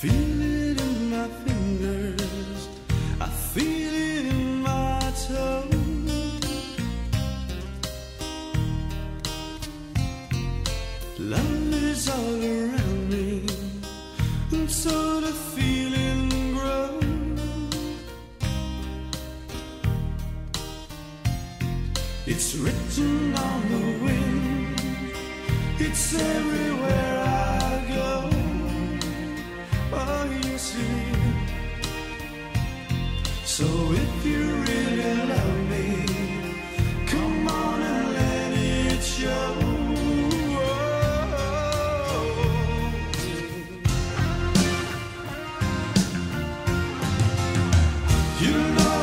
feel it in my fingers. I feel it in my toes. Love is all around me, and so the feeling grows. It's written on the wind. It's everywhere So if you really love me, come on and let it show. You know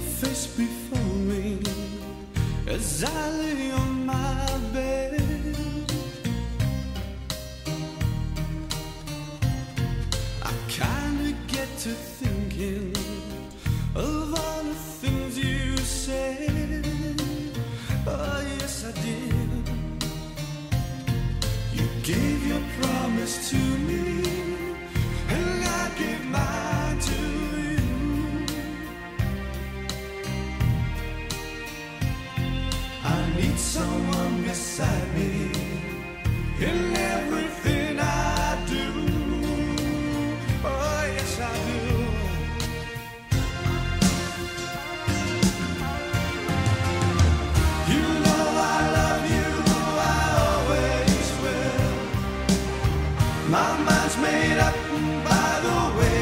face before me as I lay on my bed. I kinda get to thinking of all the things you said. Oh, yes, I did. You gave your promise to me, someone beside me in everything I do. Oh, yes, I do. You know I love you, I always will. My mind's made up, by the way.